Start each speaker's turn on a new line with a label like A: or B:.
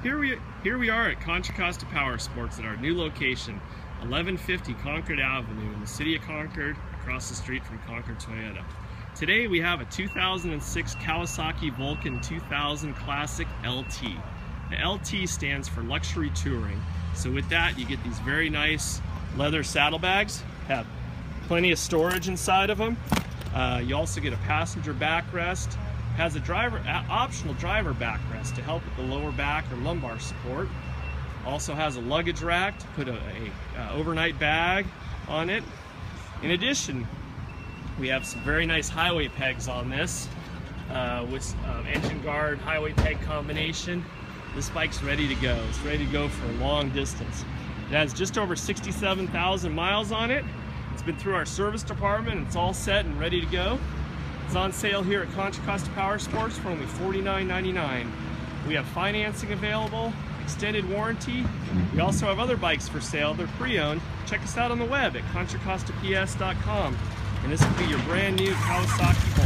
A: Here we here we are at Contra Costa Power Sports at our new location, 1150 Concord Avenue in the city of Concord, across the street from Concord Toyota. Today we have a 2006 Kawasaki Vulcan 2000 Classic LT. The LT stands for luxury touring. So with that, you get these very nice leather saddlebags, have plenty of storage inside of them. Uh, you also get a passenger backrest, has a driver optional driver backrest to help with the lower back or lumbar support. Also has a luggage rack to put a, a overnight bag on it. In addition, we have some very nice highway pegs on this uh, with uh, engine guard highway peg combination. This bike's ready to go. It's ready to go for a long distance. It has just over 67,000 miles on it. It's been through our service department. It's all set and ready to go. It's on sale here at Contra Costa Power Sports for only $49.99. We have financing available, extended warranty. We also have other bikes for sale. They're pre-owned. Check us out on the web at ContraCostaPS.com. And this will be your brand new Kawasaki.